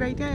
great day.